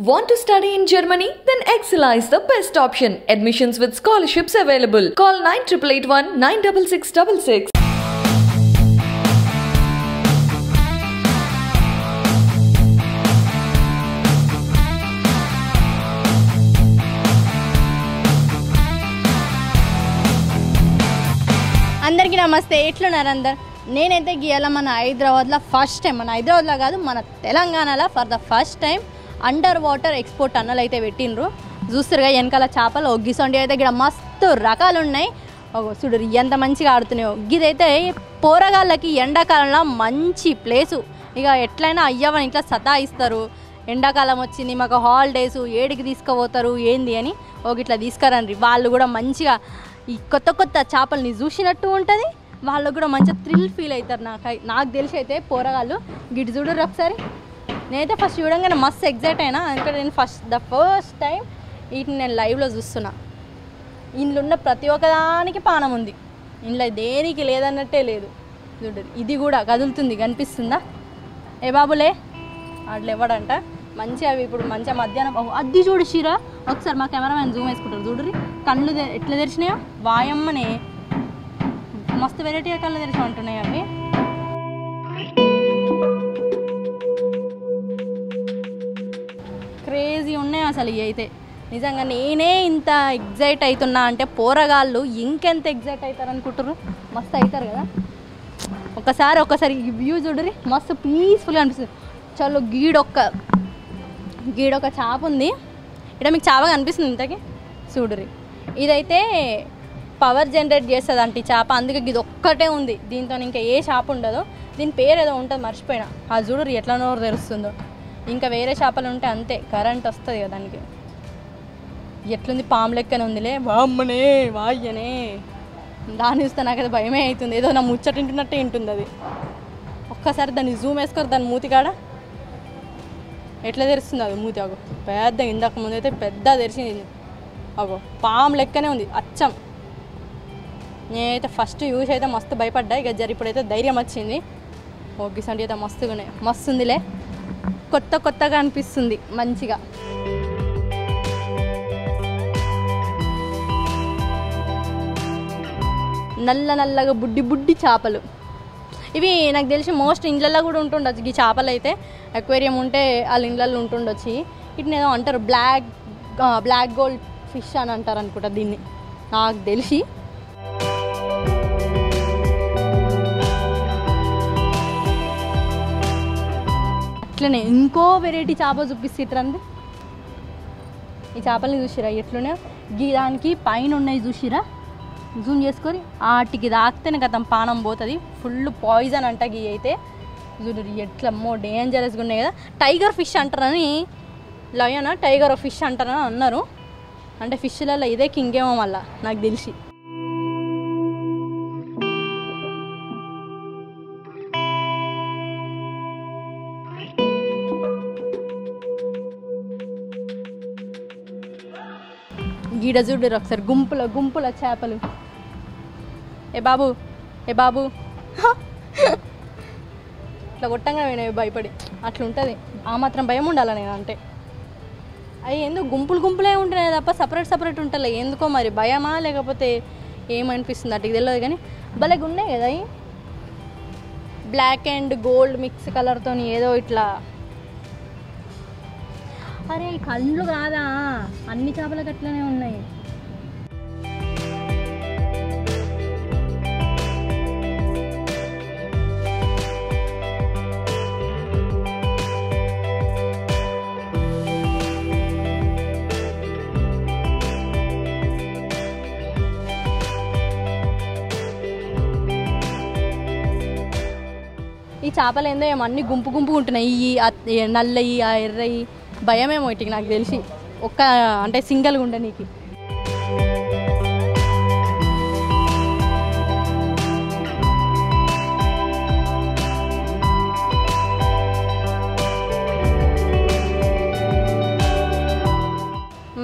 Want to study in Germany? Then Excella is the best option. Admissions with scholarships available. Call 9881 96666. అందరికీ నమస్తే ఎట్లున్నారు అందరు నేనైతే గీయాల మన హైదరాబాద్లో ఫస్ట్ టైం మన హైదరాబాద్లో కాదు మన తెలంగాణలో for the first time under water export tunnel అయితే పెట్టిండ్రు. చూస్తారుగా వెనకాల చేపలు ఒగ్గిసండి అయితే ఇక్కడ మస్తు రకాలు ఉన్నాయి ఓ చూడు ఎంత మంచిగా ఆడుతున్నాయో. ఇదైతే పోరగాళ్ళకి ఎండాకాలంలో మంచి ప్లేసు. ఇక ఎట్లయినా అయ్యవని ఇట్లా సతాయిస్తారు. ఎండాకాలం వచ్చింది మాకు హాలిడేస్ ఏడికి తీసుకుపోతారు ఏంది అని. ఒక ఇట్లా తీసుకురండి. వాళ్ళు కూడా మంచిగా ఈ కొత్త కొత్త చేపల్ని చూసినట్టు ఉంటుంది. వాళ్ళు కూడా మంచిగా థ్రిల్ ఫీల్ అవుతారు నాకు నాకు తెలిసి అయితే పోరగాళ్ళు. గిడి చూడరు ఒకసారి. నేనైతే ఫస్ట్ చూడంగానే మస్తు ఎగ్జైట్ అయినా. ఎందుకంటే నేను ఫస్ట్ ద ఫస్ట్ టైం వీటిని నేను లైవ్లో చూస్తున్నా. ఇంట్లో ఉన్న ప్రతి ఒక్కదానికి పానం ఉంది. ఇంట్లో దేనికి లేదన్నట్టే లేదు. చూడదు ఇది కూడా కదులుతుంది కనిపిస్తుందా? ఏ బాబులే? అట్లా ఇవ్వడంట మంచిగా అవి ఇప్పుడు మంచిగా మధ్యాహ్నం ఓ, అది చూడు షీరా ఒకసారి మా కెమెరామెన్ జూమ్ వేసుకుంటారు చూడరి కళ్ళు ఎట్లా తెరిచినాయో? వాయమ్మనే. మస్తు వెరైటీగా కళ్ళు తెరిచి ఉంటున్నాయి అవి. అసలు ఇవి అయితే. నిజంగా నేనే ఇంత ఎగ్జైట్ అవుతున్నా అంటే పోరగాళ్ళు ఇంకెంత ఎగ్జైట్ అవుతారు అనుకుంటారు మస్తు అవుతారు కదా? ఒకసారి ఒకసారి ఈ వ్యూ చూడరి మస్తు పీస్ఫుల్గా అనిపిస్తుంది. చలో గీడొక్క గీడొక చాప ఉంది. ఇక్కడ మీకు చాపగా అనిపిస్తుంది ఇంతకి? చూడరి ఇదైతే పవర్ జనరేట్ చేస్తుంది అంటే చేప. అందుకే ఇది ఒక్కటే ఉంది. దీంతో ఇంకా ఏ చేప ఉండదు దీని పేరు ఏదో ఉంటుంది మర్చిపోయినా. ఆ చూడరి ఎట్లనో తెలుస్తుందో. ఇంకా వేరే చేపలు ఉంటే అంతే కరెంట్ వస్తుంది కదా దానికి. ఎట్లుంది పాము లెక్కనే ఉందిలే. వామ్మనే వాయ్యనే. దాన్ని చూస్తే నాకు అది భయమే అవుతుంది. ఏదో నా ముచ్చట వింటున్నట్టే వింటుంది అది. ఒక్కసారి దాన్ని జూమ్ వేసుకోరు దాని మూతి కాడ? ఎట్లా తెరుస్తుంది అది మూతి? అగో పెద్ద ఇందాక ముందు అయితే పెద్ద తెరిచింది అగో పాము లెక్కనే ఉంది అచ్చం. నేనైతే ఫస్ట్ యూస్ అయితే మస్తు భయపడ్డా. ఇక జరి ఇప్పుడైతే ధైర్యం వచ్చింది. ఓకే సండి అయితే మస్తుగా ఉన్నాయి మస్తు ఉందిలే కొత్త కొత్తగా అనిపిస్తుంది మంచిగా. నల్ల నల్లగా బుడ్డి బుడ్డి చేపలు. ఇవి నాకు తెలిసి మోస్ట్ ఇండ్లలో కూడా ఉంటుండొచ్చు. ఈ చేపలు అయితే అక్వేరియం ఉంటే వాళ్ళ ఇండ్లలో ఉంటుండొచ్చు. వీటిని ఏదో అంటారు బ్లాక్ బ్లాక్ గోల్డ్ ఫిష్ అని అంటారు అనుకుంటా దీన్ని. నాకు తెలిసి. ఇట్లనే ఇంకో వెరైటీ చేప చూపిస్తుంటారండి ఈ చేపల్ని చూసిరా? ఎట్లున్నాయో? గీ దానికి పైన ఉన్నాయి చూసిరా? జూమ్ చేసుకొని వాటికి తాకితేనే గతం పానం పోతుంది. ఫుల్ పాయిజన్ అంట గీ అయితే. చూడు ఎట్లమ్మో డేంజరస్గా ఉన్నాయి కదా. టైగర్ ఫిష్ అంటారని లయన? టైగర్ ఫిష్ అంటారని అన్నారు. అంటే ఫిష్లలో ఇదే కింగేమో మళ్ళీ మళ్ళా నాకు తెలిసి. ఈడ చూడరు ఒకసారి గుంపుల గుంపుల చేపలు. ఏ బాబు ఏ బాబు. ఇట్లా కొట్టంగా నేను భయపడి అట్లా ఉంటుంది ఆ మాత్రం భయం ఉండాలి నేను అంటే? అవి ఎందుకు గుంపులు గుంపులే ఉంటున్నాయి తప్ప సపరేట్ సపరేట్ ఉంటలే. ఎందుకో మరి భయమా లేకపోతే ఏమనిపిస్తుంది? అటు తెలియదు కానీ భలేగా ఉన్నాయి కదా అవి బ్లాక్ అండ్ గోల్డ్ మిక్స్ కలర్తో ఏదో ఇట్లా అరే ఈ కళ్ళు కాదా? అన్ని చేపలకి అట్లనే ఉన్నాయి. ఈ చేపలు ఏందో ఏమో అన్ని గుంపు గుంపు ఉంటున్నాయి. ఈ నల్లయి ఆ ఎర్రయి. భయమేమో ఇటుకి నాకు తెలిసి. ఒక్క అంటే సింగిల్గా ఉండ నీకు.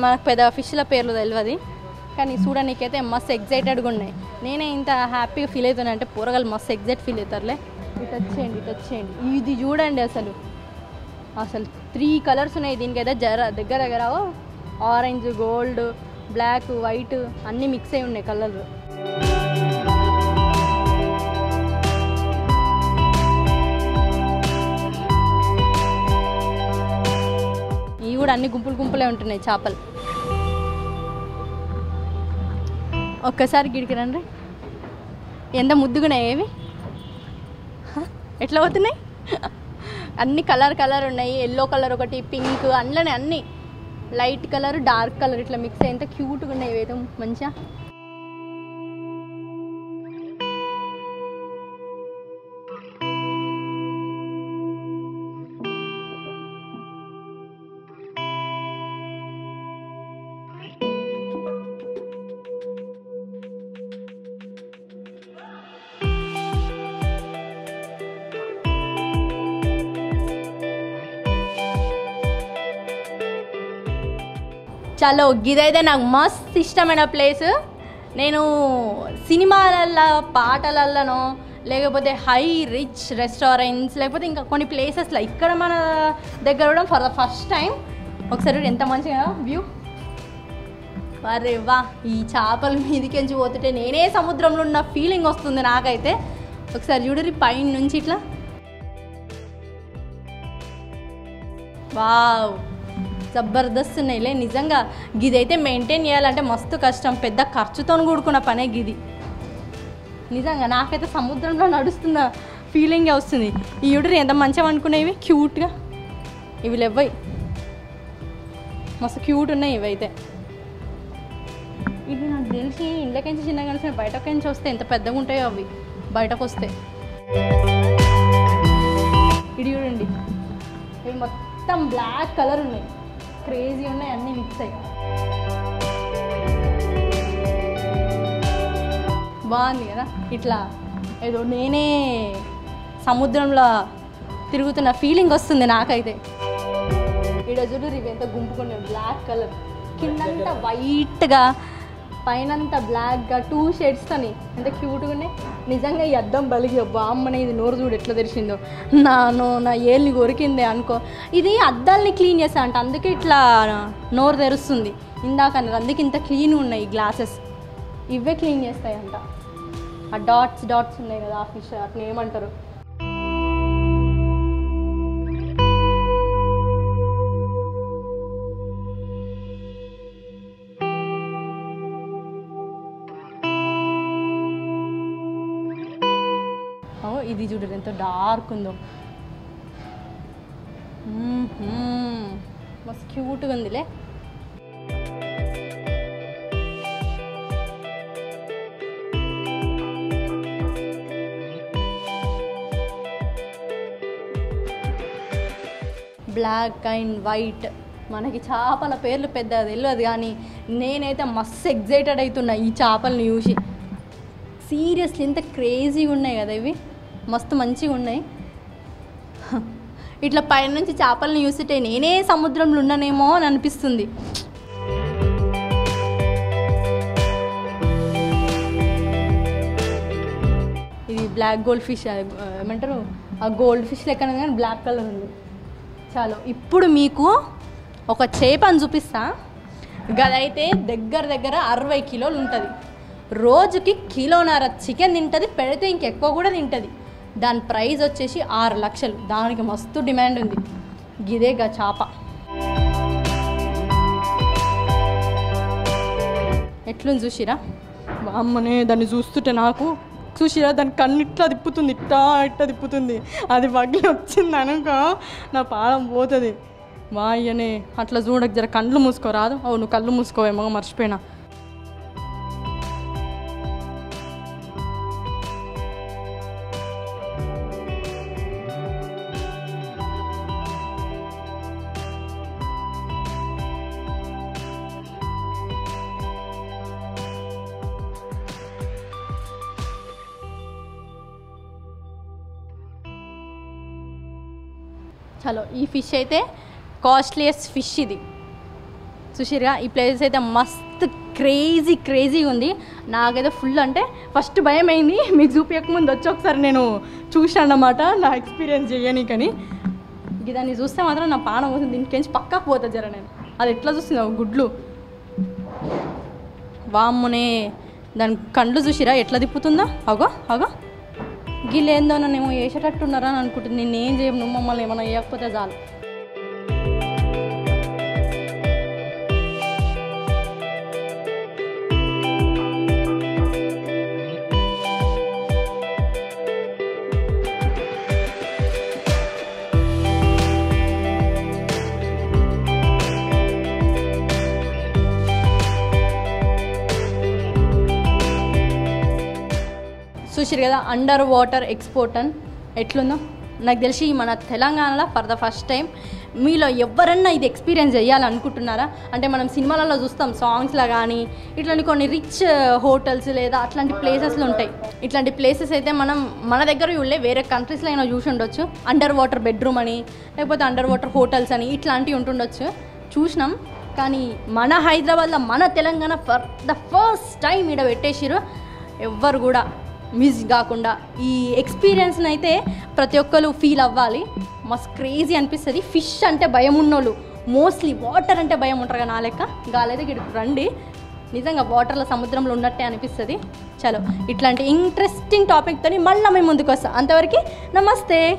మనకు పెద్ద ఫిష్ల పేర్లు తెలియదు కానీ చూడడానికైతే మస్తు ఎగ్జైటెడ్గా ఉన్నాయి. నేనే ఇంత హ్యాపీగా ఫీల్ అవుతున్నా అంటే పూరగాలు మస్తు ఎగ్జైట్ ఫీల్ అవుతారులే. ఇటు వచ్చేయండి ఇటు వచ్చేయండి. ఇది చూడండి అసలు. అసలు త్రీ కలర్స్ ఉన్నాయి దీనికైతే జర దగ్గర దగ్గర ఆరెంజ్ గోల్డ్ బ్లాక్ వైట్ అన్నీ మిక్స్ అయి ఉన్నాయి కలర్లు. ఇవి కూడా అన్ని గుంపులు గుంపులే ఉంటున్నాయి చేపలు. ఒక్కసారి గిడికి రండి. ఎంత ముద్దుగున్నాయి ఏవి ఎట్లా పోతున్నాయి? అన్ని కలర్ కలర్ ఉన్నాయి. ఎల్లో కలర్ ఒకటి పింక్ అందులోనే అన్ని. లైట్ కలర్ డార్క్ కలర్ ఇట్లా మిక్స్ అయ్యి ఎంత క్యూట్గా ఉన్నాయి ఏదో మంచిగా చలో గిదైతే నాకు మస్త్ ఇష్టమైన ప్లేస్. నేను సినిమాలల్లో పాటలల్లోనో లేకపోతే హై రిచ్ రెస్టారెంట్స్ లేకపోతే ఇంకా కొన్ని ప్లేసెస్లో ఇక్కడ మన దగ్గర కూడా ఫర్ ద ఫస్ట్ టైం. ఒకసారి ఎంత మంచిగా వ్యూ. అరే వా ఈ చేపల మీదకించి పోతుంటే నేనే సముద్రంలో ఉన్న ఫీలింగ్ వస్తుంది నాకైతే. ఒకసారి చూడరి పైన నుంచి ఇట్లా. వావ్. జబర్దస్త్ ఉన్నాయిలే నిజంగా గిదైతే మెయింటైన్ చేయాలంటే మస్తు కష్టం. పెద్ద ఖర్చుతో కూడుకున్న పనే గిది. నిజంగా నాకైతే సముద్రంలో నడుస్తున్న ఫీలింగే వస్తుంది. ఈ యుడరి ఎంత మంచిగా అనుకునేవి క్యూట్గా. ఇవి లేవ్వయి. మస్తు క్యూట్ ఉన్నాయి ఇవైతే. ఇవి నాకు తెలిసి ఇంట్లోకించి చిన్నగా కలిసి బయటకి నుంచి వస్తే ఎంత పెద్దగా ఉంటాయో అవి. బయటకు వస్తే. ఇది చూడండి. ఇవి మొత్తం బ్లాక్ కలర్ ఉన్నాయి. క్రేజీ ఉన్నాయి అన్నీ మిక్స్ అయ్యి బాగుంది కదా? ఇట్లా ఏదో నేనే సముద్రంలో తిరుగుతున్న ఫీలింగ్ వస్తుంది నాకైతే. ఈడ చూడు ఇవి ఎంత గుంపుకున్నాయి బ్లాక్ కలర్ కిందంతా వైట్గా పైనంతా బ్లాక్గా టూ షేడ్స్తోని ఎంత క్యూట్గా ఉన్నాయి. నిజంగా ఈ అద్దం బలిగి అమ్మనే ఇది నోరు చూడు ఎట్లా తెరిచిందో. నా నో నా ఏళ్ళని కొరికిందే అనుకో. ఇది అద్దాలని క్లీన్ చేస్తా అంట అందుకే ఇట్లా నోరు తెరుస్తుంది. ఇందాక అందుకే ఇంత క్లీన్ ఉన్నాయి ఈ గ్లాసెస్. ఇవే క్లీన్ చేస్తాయి అంట ఆ డాట్స్ డాట్స్ ఉన్నాయి కదా ఆ ఫిష్ అట్లా ఏమంటారు? ఇది చూడరు ఎంత డార్క్ ఉందో. మస్తు క్యూట్గా ఉందిలే. బ్లాక్ అండ్ వైట్ మనకి చేపల పేర్లు పెద్ద తెలియదు కానీ నేనైతే మస్తు ఎగ్జైటెడ్ అవుతున్నా ఈ చేపలను చూసి. సీరియస్లీ ఎంత క్రేజీగా ఉన్నాయి కదా ఇవి. మస్తు మంచిగా ఉన్నాయి. హ, ఇట్లా పైనుంచి చేపలను చూసిటే నేనే సముద్రంలో ఉన్నానేమో అని అనిపిస్తుంది. ఇది బ్లాక్ గోల్డ్ ఫిష్ ఏమంటారు? ఆ గోల్డ్ ఫిష్ లెక్కన కానీ బ్లాక్ కలర్ ఉంది. చాలు. ఇప్పుడు మీకు ఒక చేప అని చూపిస్తా. గదైతే దగ్గర దగ్గర అరవై కిలోలు ఉంటుంది. రోజుకి కిలోన్నర చికెన్ తింటుంది పెడితే ఇంకెక్కువ కూడా తింటుంది. దాని ప్రైజ్ వచ్చేసి ఆరు లక్షలు. దానికి మస్తు డిమాండ్ ఉంది. గిదేగా చేప. ఎట్లుంది చూసిరా? అమ్మనే దాన్ని చూస్తుంటే నాకు చూసిరా దాని కన్ను ఇట్లా తిప్పుతుంది ఇట్టా ఇట్టా తిప్పుతుంది. అది పగిలి వచ్చింది అనుకో నా పాలం పోతుంది. మా అయ్యనే అట్లా చూడక జర కళ్ళు మూసుకోరాదు. అవును నువ్వు కళ్ళు మూసుకోవేమో మర్చిపోయినా. చలో ఈ ఫిష్ అయితే కాస్ట్లీయెస్ట్ ఫిష్ ఇది. చూసిరుగా ఈ ప్లేస్ అయితే మస్త్ క్రేజీ క్రేజీ ఉంది. నాకైతే ఫుల్ అంటే ఫస్ట్ భయం అయింది మీకు చూపించక ముందు వచ్చి ఒకసారి నేను చూసాను అన్నమాట నా ఎక్స్పీరియన్స్ చేయనీకని దాన్ని చూస్తే మాత్రం నా పానం పోతుంది దీనికించి పక్కకు పోతా జర నేను. అది ఎట్లా చూస్తుంది గుడ్లు. వామ్మునే. దాని కండ్లు చూసిరా ఎట్లా తిప్పుతుందా? అగో అగో. గిల్లేందో ఏమో వేసేటట్టున్నారా అని అనుకుంటుంది నేను ఏం చేయను? మమ్మల్ని ఏమైనా వేయకపోతే చాలు. చూసారు కదా అండర్ వాటర్ ఎక్స్పోర్ట్ అని. ఎట్లుందో? నాకు తెలిసి మన తెలంగాణలో ఫర్ ద ఫస్ట్ టైం మీలో ఎవరన్నా ఇది ఎక్స్పీరియన్స్ చేయాలనుకుంటున్నారా? అంటే మనం సినిమాలలో చూస్తాం సాంగ్స్లో కానీ ఇట్లాంటి కొన్ని రిచ్ హోటల్స్ లేదా అట్లాంటి ప్లేసెస్లు ఉంటాయి. ఇట్లాంటి ప్లేసెస్ అయితే మనం మన దగ్గర ఉండే వేరే కంట్రీస్లో అయినా చూసి ఉండొచ్చు. అండర్ వాటర్ బెడ్రూమ్ అని లేకపోతే అండర్ వాటర్ హోటల్స్ అని ఇట్లాంటివి ఉంటుండొచ్చు. చూసినాం. కానీ మన హైదరాబాద్లో మన Telangana for the first time ఈడ పెట్టేసిరు ఎవ్వరు కూడా. మిస్ కాకుండా ఈ ఎక్స్పీరియన్స్ని అయితే ప్రతి ఒక్కరు ఫీల్ అవ్వాలి. మస్తు క్రేజీ అనిపిస్తుంది. ఫిష్ అంటే భయం ఉన్నోళ్ళు. మోస్ట్లీ వాటర్ అంటే భయం ఉంటారు కదా నా లెక్క. గాలైతే ఇక్కడికి రండి. నిజంగా వాటర్లో సముద్రంలో ఉన్నట్టే అనిపిస్తుంది. చలో. ఇట్లాంటి ఇంట్రెస్టింగ్ టాపిక్తో మళ్ళీ మేము ముందుకు వస్తాం అంతవరకు నమస్తే.